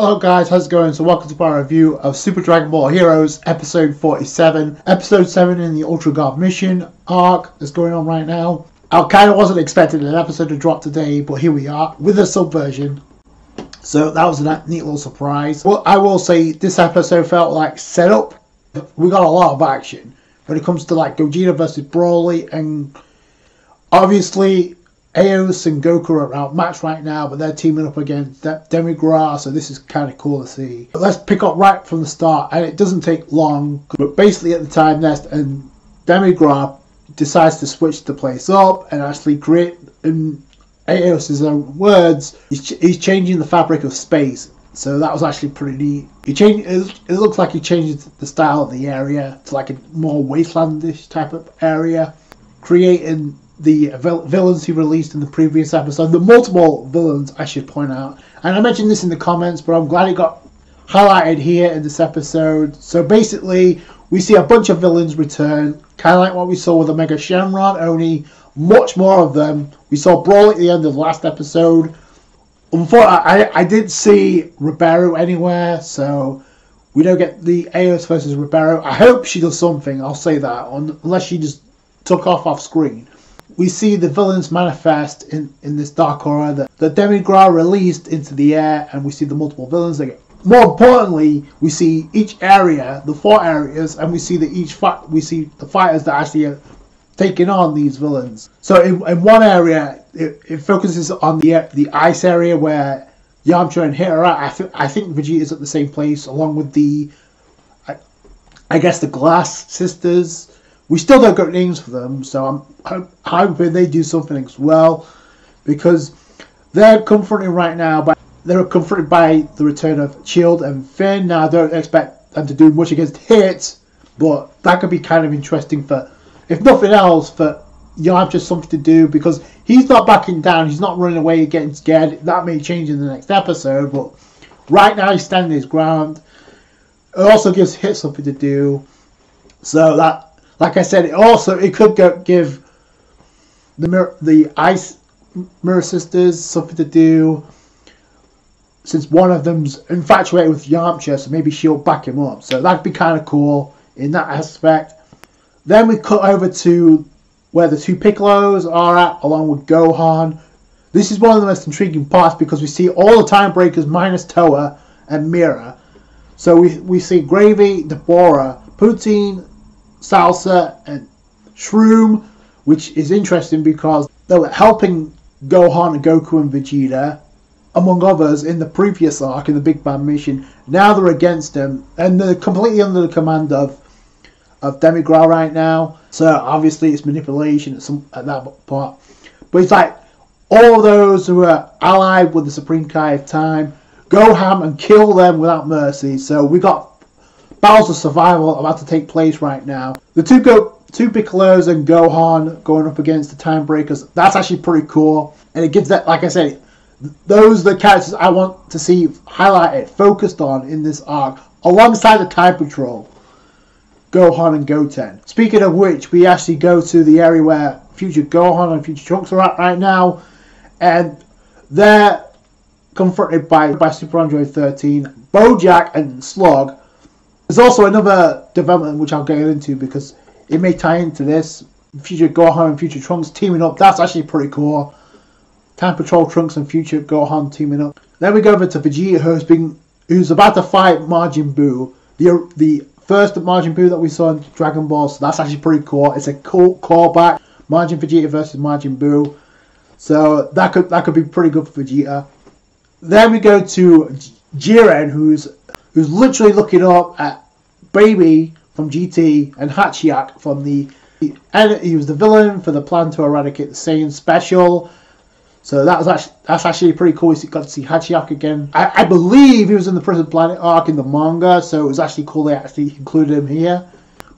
Hello guys, how's it going? So welcome to my review of Super Dragon Ball Heroes episode 47. Episode 7 in the Ultra God mission arc that's going on right now. I kind of wasn't expecting an episode to drop today, but here we are with a subversion. So that was a neat little surprise. Well, I will say this episode felt like setup. We got a lot of action when it comes to like Gogeta versus Broly and obviously Eos and Goku are outmatched right now, but they're teaming up against De- Demigra, so this is kind of cool to see. But let's pick up right from the start, and it doesn't take long. But basically, at the time, Nest and Demigra decides to switch the place up and actually create, in Eos' own words, he's, ch- he's changing the fabric of space. So that was actually pretty neat. He changed. It, it looks like he changed the style of the area to like a more wastelandish type of area, creating the villains he released in the previous episode, the multiple villains, I should point out. And I mentioned this in the comments, but I'm glad it got highlighted here in this episode. So basically, we see a bunch of villains return, kind of like what we saw with Omega Shenron, only much more of them. We saw Broly at the end of the last episode. Unfortunately, I, I did see Ribeiro anywhere, so we don't get the Eos versus Ribeiro. I hope she does something, I'll say that, unless she just took off off screen we see the villains manifest in, in this dark aura that the Demigra released into the air, and we see the multiple villains again. More importantly, we see each area, the four areas, and we see that each fight, we see the fighters that actually are taking on these villains. So in, in one area, it, it focuses on the the ice area where Yamcha and Hit are at. I, th- I think Vegeta's at the same place, along with the, I, I guess the Glass Sisters we still don't got names for them, so I'm hoping they do something as well, because they're comforting right now. But they're comforted by the return of Chilled and Finn. Now I don't expect them to do much against Hit, but that could be kind of interesting for, if nothing else, for Yamcha just something to do because he's not backing down. He's not running away, getting scared. That may change in the next episode, but right now he's standing his ground. It also gives Hit something to do. So that like I said, also it could go, give the the ice mirror sisters something to do. Since one of them's infatuated with Yamcha, so maybe she'll back him up. So that'd be kind of cool in that aspect. Then we cut over to where the two Piccolos are at, along with Gohan. This is one of the most intriguing parts because we see all the time breakers minus Towa and Mira. So we, we see Gravy, Dabura, Putine, Salsa, and Shroom, which is interesting because they were helping Gohan, and Goku, and Vegeta, among others, in the previous arc in the Big Bang mission. Now they're against him, and they're completely under the command of of Demigra right now. So obviously it's manipulation at some at that part. But it's like all those who are allied with the Supreme Kai of Time go ham and kill them without mercy. So we got battles of survival about to take place right now. The two go two Piccolos and Gohan going up against the Time Breakers. That's actually pretty cool, and it gives that, like I say, those are the characters I want to see highlighted, focused on in this arc, alongside the Time Patrol, Gohan and Goten. Speaking of which, we actually go to the area where future Gohan and future Trunks are at right now, and they're confronted by by Super Android 13, Bojack and Slug there's also another development which I'll get into because it may tie into this. Future Gohan and Future Trunks teaming up. That's actually pretty cool. Time Patrol Trunks and Future Gohan teaming up. Then we go over to Vegeta who's been who's about to fight Majin Buu. The the first Majin Buu that we saw in Dragon Ball. So that's actually pretty cool. It's a cool callback. Majin Vegeta versus Majin Buu. So that could that could be pretty good for Vegeta. Then we go to Jiren, who's who's literally looking up at Baby from GT and Hatchiyack from the. And he was the villain for the plan to eradicate the Saiyan special. So that was actually that's actually pretty cool. We got to see Hatchiyack again. I, I, believe he was in the Prison Planet arc in the manga, so it was actually cool they actually included him here.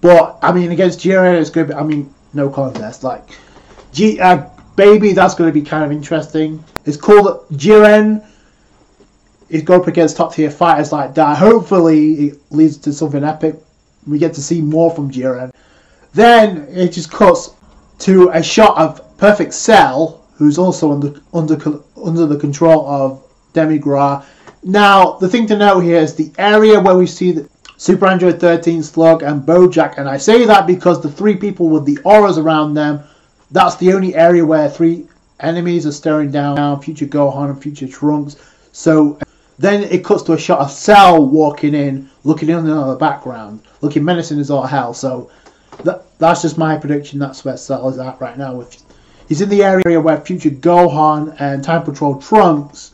But I mean, against Jiren, it's going to be. I mean, no contest. Like, G, uh, Baby, that's going to be kind of interesting. It's cool that Jiren he's going up against top tier fighters like that. Hopefully, it leads to something epic. We get to see more from Jiren. Then it just cuts to a shot of Perfect Cell, who's also under under under the control of Demigra, Now, the thing to note here is the area where we see the Super Android 13, Slug, and Bojack, and I say that because the three people with the auras around them, that's the only area where three enemies are staring down Future Gohan and Future Trunks. So then it cuts to a shot of Cell walking in, looking in the background, looking menacing as all hell. So that, that's just my prediction. That's where Cell is at right now. He's in the area where Future Gohan and Time Patrol Trunks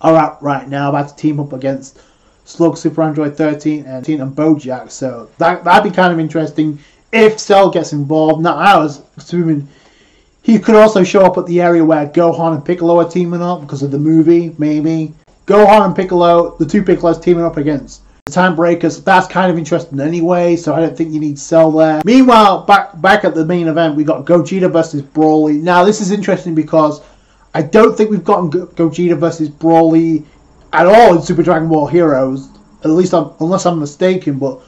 are at right now, about to team up against Slug, Super Android 13, and Teen and Bojack. So that that'd be kind of interesting if Cell gets involved. Now I was assuming he could also show up at the area where Gohan and Piccolo are teaming up because of the movie, maybe. Gohan and Piccolo, the two Piccolos teaming up against the Time Breakers. That's kind of interesting anyway, so I don't think you need Cell there. Meanwhile, back back at the main event, we got Gogeta versus Broly. Now this is interesting because I don't think we've gotten Gogeta versus Broly at all in Super Dragon Ball Heroes. At least, I'm, unless I'm mistaken, but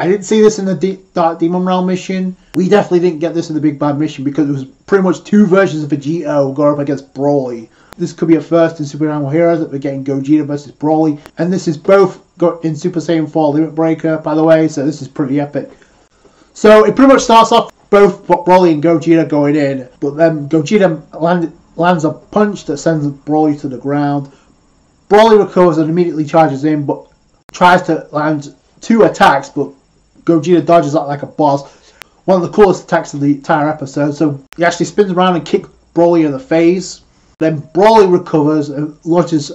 I didn't see this in the Dark Demon Realm mission. We definitely didn't get this in the Big Bang mission because it was pretty much two versions of Vegito going up against Broly. This could be a first in Super Dragon Heroes that we're getting Gogeta versus Broly, and this is both got in Super Saiyan 4 Limit Breaker, by the way, so this is pretty epic. So it pretty much starts off both Broly and Gogeta going in, but then Gogeta land, lands a punch that sends Broly to the ground. Broly recovers and immediately charges in, but tries to land two attacks, but Gogeta dodges like a boss. One of the coolest attacks of the entire episode. So he actually spins around and kicks Broly in the face. Then Broly recovers and launches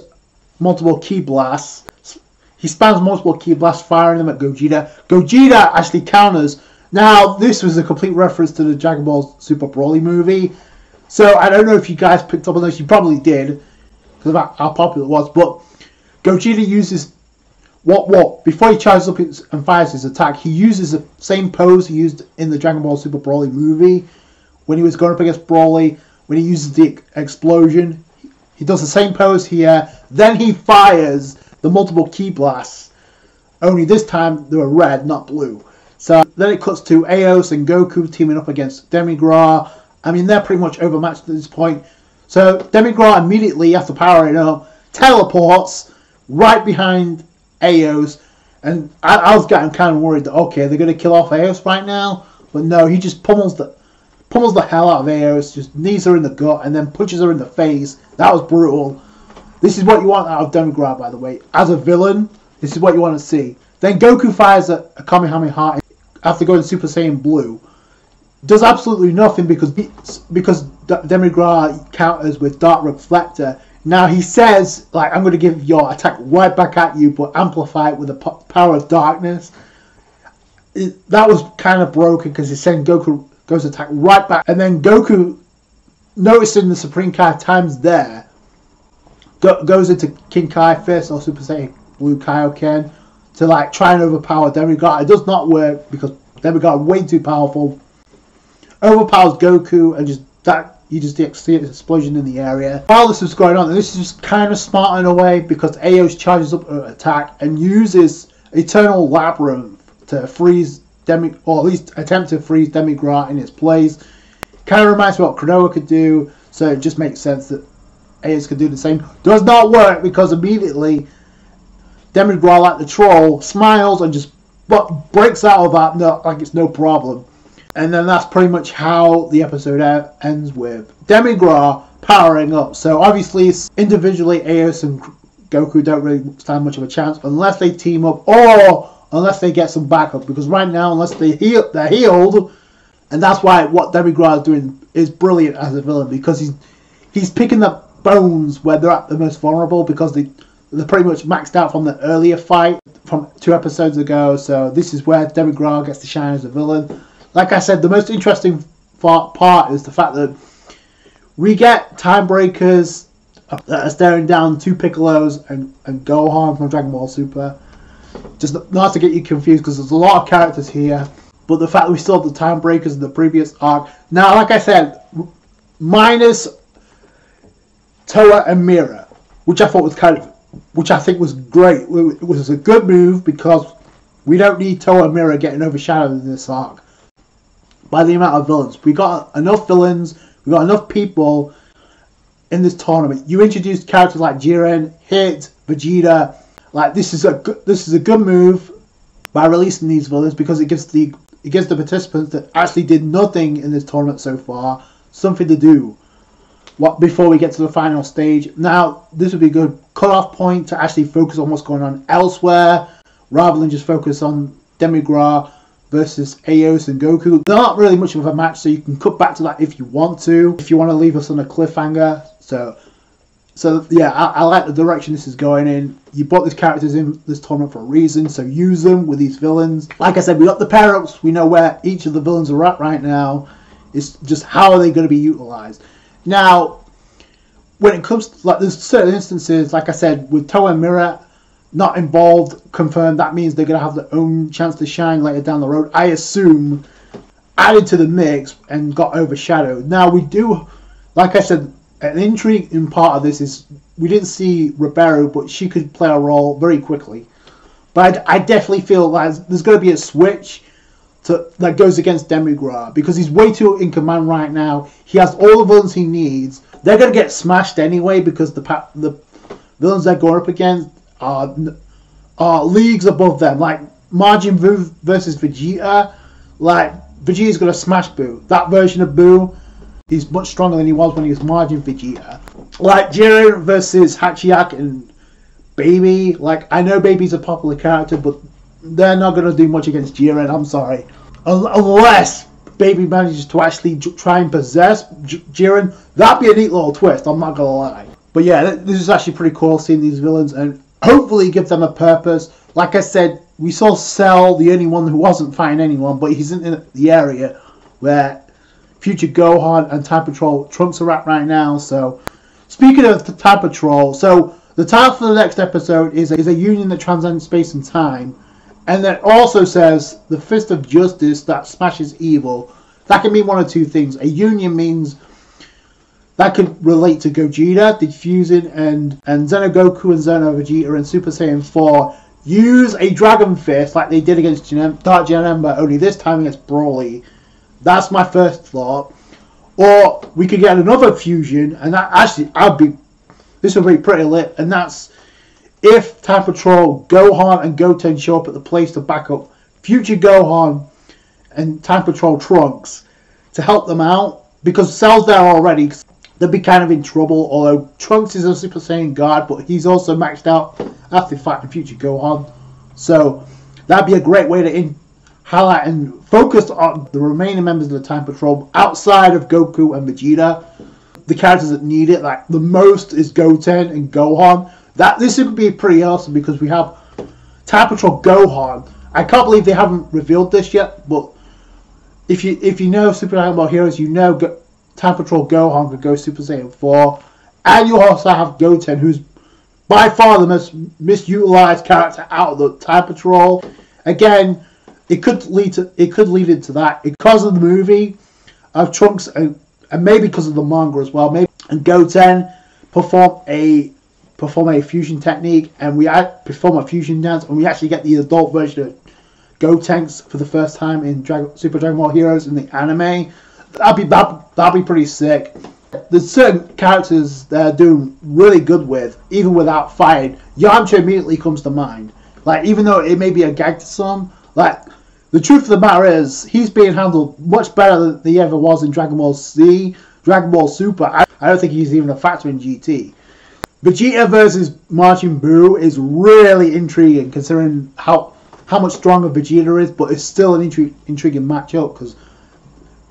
multiple ki blasts. He spams multiple ki blasts, firing them at Gogeta. Gogeta actually counters. Now, this was a complete reference to the Dragon Ball Super Broly movie. So I don't know if you guys picked up on this. You probably did, because of how popular it was. But Gogeta uses what what before he charges up and fires his attack, he uses the same pose he used in the Dragon Ball Super Broly movie when he was going up against Broly. When he uses the explosion, he does the same pose here. Then he fires the multiple ki blasts. Only this time they were red, not blue. So then it cuts to Eos and Goku teaming up against Demigra. I mean, they're pretty much overmatched at this point. So Demigra immediately, after powering up, teleports right behind Eos, and I, I was getting kind of worried that okay, they're going to kill off Eos right now, but no, he just pummels the pummels the hell out of Eos, just knees her in the gut, and then punches her in the face. That was brutal. This is what you want out of Demigra, by the way. As a villain, this is what you want to see. Then Goku fires a, a Kamehameha after going Super Saiyan Blue. Does absolutely nothing because because Demigra counters with Dark Reflector now he says, like, I'm going to give your attack right back at you, but amplify it with the power of darkness. It, that was kind of broken because he's saying Goku goes attack right back, and then Goku, noticing the Supreme Kai times there, go, goes into King Kai Fist or Super Saiyan Blue Kaioken to like try and overpower Demigra. It does not work because Demigra way too powerful. Overpowers Goku and just that you just see an explosion in the area. While this is going on, this is just kind of smart in a way because Eos charges up an attack and uses Eternal Labyrinth to freeze Demi, or at least attempt to freeze Demigra in its place. Kind of reminds me what Chronoa could do, so it just makes sense that Eos could do the same. Does not work because immediately Demigra, like the troll, smiles and just but breaks out of that no, like it's no problem. And then that's pretty much how the episode ends with Demigra powering up. So obviously, individually, Eos and Goku don't really stand much of a chance unless they team up or unless they get some backup. Because right now, unless they heal, they're healed, and that's why what Demigra is doing is brilliant as a villain because he's he's picking up bones where they're at the most vulnerable because they they're pretty much maxed out from the earlier fight from two episodes ago. So this is where Demigra gets to shine as a villain like I said, the most interesting part is the fact that we get time breakers that uh, are staring down two Piccolos and, and Gohan from Dragon Ball Super. Just not to get you confused because there's a lot of characters here. But the fact we still have the time breakers in the previous arc. Now, like I said, minus Towa and Mira, which I thought was kind of, which I think was great. It was a good move because we don't need Towa and Mira getting overshadowed in this arc by the amount of villains. We got enough villains, we got enough people in this tournament. You introduced characters like Jiren, Hit, Vegeta. Like this is a good, this is a good move by releasing these villains because it gives the it gives the participants that actually did nothing in this tournament so far something to do. What before we get to the final stage? Now this would be a good cut-off point to actually focus on what's going on elsewhere, rather than just focus on Demigra versus Eos and Goku. They're not really much of a match, so you can cut back to that if you want to. If you want to leave us on a cliffhanger, so so yeah, I, I, like the direction this is going in. You brought these characters in this tournament for a reason, so use them with these villains. Like I said, we got the pair ups. We know where each of the villains are at right now. It's just how are they going to be utilized. Now, when it comes to like there's certain instances, like I said, with Towa and Mira not involved, confirmed, that means they're going to have their own chance to shine later down the road. I assume added to the mix and got overshadowed. Now we do, like I said, an intriguing part of this is we didn't see Ribeiro, but she could play a role very quickly. But I, I definitely feel like there's going to be a switch to, that goes against Demigra because he's way too in command right now. He has all the villains he needs. They're going to get smashed anyway because the the villains they're going up against are, are leagues above them. Like Buu versus Vegeta. Like Vegeta's going to smash Buu. That version of Buu He's much stronger than he was when he was Majin Vegeta. Like Jiren versus Hatchiyack and Baby. Like I know Baby's a popular character, but they're not gonna do much against Jiren. I'm sorry, unless Baby manages to actually try and possess Jiren. That'd be a neat little twist. I'm not gonna lie. But yeah, this is actually pretty cool seeing these villains and hopefully give them a purpose. Like I said, we saw Cell, the only one who wasn't fighting anyone, but he's in the area where Future Gohan and Time Patrol Trunks are at right now. So, speaking of the Time Patrol, so the title for the next episode is a, is a union that transcends space and time, and that also says the fist of justice that smashes evil. That can mean one of two things. A union means that could relate to Gogeta, Diffusing, and and Xenogoku and Xeno Vegeta and Super Saiyan 4 use a Dragon Fist like they did against Dark Janemba, only this time against Broly that's my first thought. Or we could get another fusion, and that actually, I'd be, this would be pretty lit, and that's if Time Patrol, Gohan, and Goten show up at the place to back up future Gohan and Time Patrol Trunks to help them out, because Cell's there already, they'd be kind of in trouble, although Trunks is a Super Saiyan God, but he's also maxed out after fighting future Gohan. So, that'd be a great way to in, highlight and focus on the remaining members of the Time Patrol outside of Goku and Vegeta. The characters that need it, like the most, is Goten and Gohan. That this would be pretty awesome because we have Time Patrol Gohan. I can't believe they haven't revealed this yet, but if you if you know Super Dragon Ball Heroes, you know Go, Time Patrol Gohan could go Super Saiyan 4, and you also have Goten, who's by far the most misutilized character out of the Time Patrol. Again, it could lead to it could lead into that because of the movie of Trunks and, and maybe because of the manga as well. Maybe and Goten perform a perform a fusion technique and we perform a fusion dance and we actually get the adult version of Gotenks for the first time in Dragon, Super Dragon Ball Heroes in the anime. That'd be that that'd be pretty sick. There's certain characters they're doing really good with, even without fighting. Yamcha immediately comes to mind. Like even though it may be a gag to some, like the truth of the matter is, he's being handled much better than he ever was in Dragon Ball Z, Dragon Ball Super. I, don't think he's even a factor in GT. Vegeta versus Majin Buu is really intriguing, considering how how much stronger Vegeta is, but it's still an intri- intriguing matchup because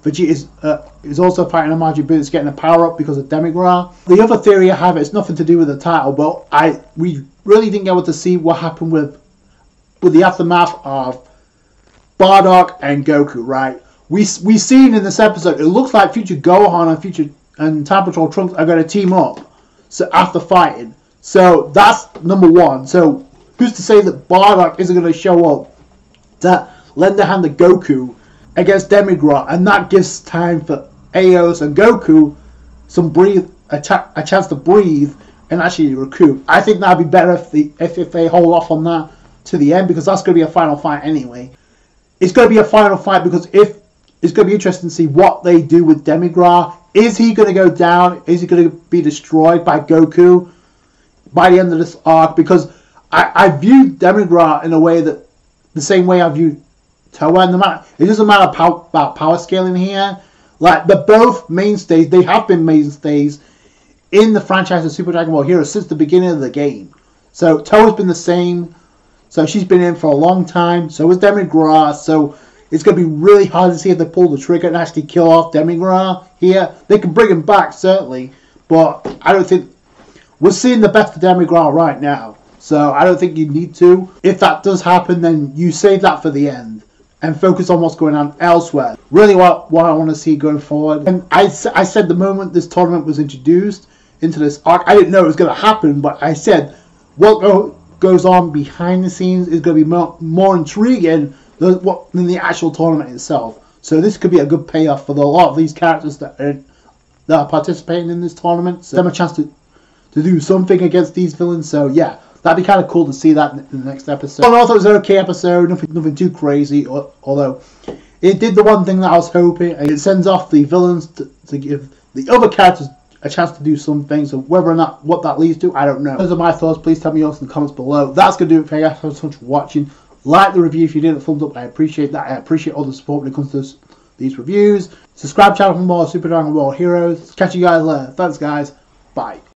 Vegeta is, uh, is also fighting a Majin Buu that's getting a power up because of Demigra. The other theory I have, it's nothing to do with the title, but I we really didn't get able to see what happened with with the aftermath of Bardock and Goku, right? We we seen in this episode, it looks like future Gohan and future and Time Patrol Trunks are going to team up. So after fighting, so that's number one. So who's to say that Bardock isn't going to show up to lend a hand to Goku against Demigra, and that gives time for Eos and Goku some breathe a, a chance to breathe and actually recoup. I think that'd be better if, the, if if they hold off on that to the end because that's going to be a final fight anyway it's going to be a final fight because if it's going to be interesting to see what they do with Demigra. Is he going to go down? Is he going to be destroyed by Goku? by the end of this arc because I, I view Demigra in a way that the same way I view Towa. No matter it doesn't matter pow, about power scaling here. Like they're both mainstays. They have been mainstays in the franchise of Super Dragon Ball Heroes since the beginning of the game. So Towa's been the same. So she's been in for a long time. So is Demi Demigra. So it's going to be really hard to see if they pull the trigger and actually kill off Demi Demigra here. They can bring him back certainly, but I don't think we're seeing the best of Demi Demigra right now. So I don't think you need to. If that does happen, then you save that for the end and focus on what's going on elsewhere. Really, what what I want to see going forward. And I, I said the moment this tournament was introduced into this arc, I didn't know it was going to happen, but I said what oh, go, goes on behind the scenes is going to be more, more intriguing than, what, than the actual tournament itself. So this could be a good payoff for the, a lot of these characters that are, that are participating in this tournament. So them a chance to to do something against these villains. So yeah, that'd be kind of cool to see that in the next episode. I thought it was an okay episode, nothing, nothing too crazy. Although it did the one thing that I was hoping. It sends off the villains to, to give the other characters a chance to do something. So whether or not what that leads to, I don't know. Those are my thoughts. Please tell me yours in the comments below. That's gonna do it for you guys. Thanks so much for watching. Like the review if you did a thumbs up. I appreciate that. I appreciate all the support when it comes to this, these reviews. Subscribe channel for more Super Dragon Ball Heroes. Catch you guys later. Thanks guys. Bye.